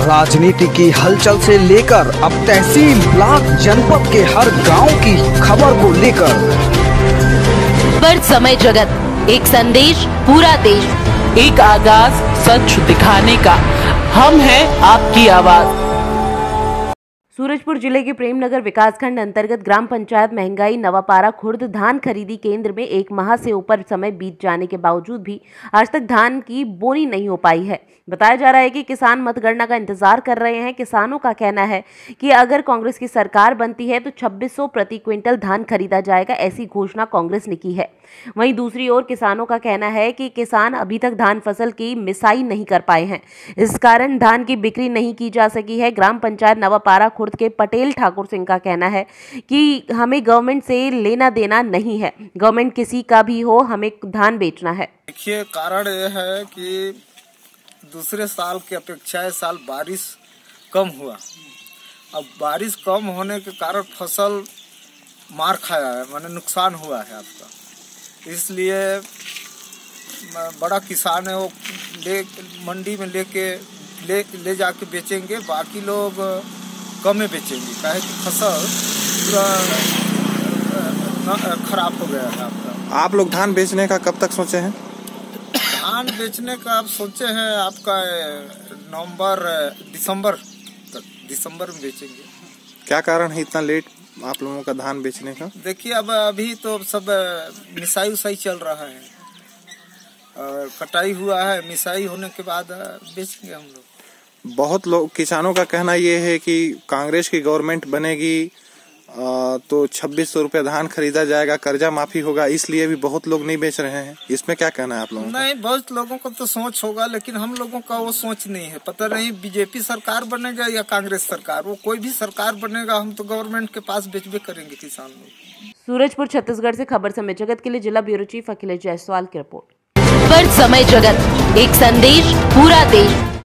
राजनीति की हलचल से लेकर अब तहसील ब्लॉक जनपद के हर गाँव की खबर को लेकर। पर समय जगत, एक संदेश, पूरा देश। एक आगाज़ सच दिखाने का। हम हैं आपकी आवाज़। सूरजपुर ज़िले के प्रेमनगर विकासखंड अंतर्गत ग्राम पंचायत महँगाई नवापारा खुर्द धान खरीदी केंद्र में एक माह से ऊपर समय बीत जाने के बावजूद भी आज तक धान की बोनी नहीं हो पाई है। बताया जा रहा है कि किसान मतगणना का इंतज़ार कर रहे हैं। किसानों का कहना है कि अगर कांग्रेस की सरकार बनती है तो 2600 प्रति क्विंटल धान खरीदा जाएगा, ऐसी घोषणा कांग्रेस ने की है। वहीं दूसरी ओर किसानों का कहना है कि किसान अभी तक धान फ़सल की मिसाई नहीं कर पाए हैं। इस कारण धान की बिक्री नहीं की जा सकी है। ग्राम पंचायत नवापारा खुर्द के पटेल ठाकुर सिंह का कहना है कि हमें गवर्नमेंट से लेना देना नहीं है। गवर्नमेंट किसी का भी हो, हमें धान बेचना है। देखिए, कारण यह है कि दूसरे साल की अपेक्षा साल बारिश कम हुआ। अब बारिश कम होने के कारण फ़सल मार खाया है, माने नुकसान हुआ है आपका। इसलिए बड़ा किसान है, वो ले, मंडी में लेके, ले ले जाके बेचेंगे। बाकी लोग कम में बेचेंगे। काहे कि फ़सल पूरा खराब हो गया है आपका। आप लोग धान बेचने का कब तक सोचे हैं? धान बेचने का आप सोचे हैं आपका नवंबर दिसंबर तक। दिसंबर में बेचेंगे। क्या कारण है इतना लेट आप लोगों का धान बेचने का? देखिए अब अभी तो सब मिसाई उसाई चल रहा है। और कटाई हुआ है मिसाई होने के बाद बेचेंगे हम लोग। बहुत लोग किसानों का कहना ये है कि कांग्रेस की गवर्नमेंट बनेगी तो छब्बीस सौ रुपये धान खरीदा जाएगा कर्जा माफ़ी होगा इसलिए भी बहुत लोग नहीं बेच रहे हैं। इसमें क्या कहना है आप लोगों नहीं बहुत लोगों को तो सोच होगा लेकिन हम लोगों का वो सोच नहीं है। पता नहीं बीजेपी सरकार बनेगा या कांग्रेस सरकार? वो कोई भी सरकार बनेगा हम तो गवर्नमेंट के पास बेचबे करेंगे किसान लोग। सूरजपुर छत्तीसगढ़ से खबर समय जगत के लिए जिला ब्यूरो चीफ अखिलेश जायसवाल की रिपोर्ट। पर समय जगत एक संदेश पूरा देश।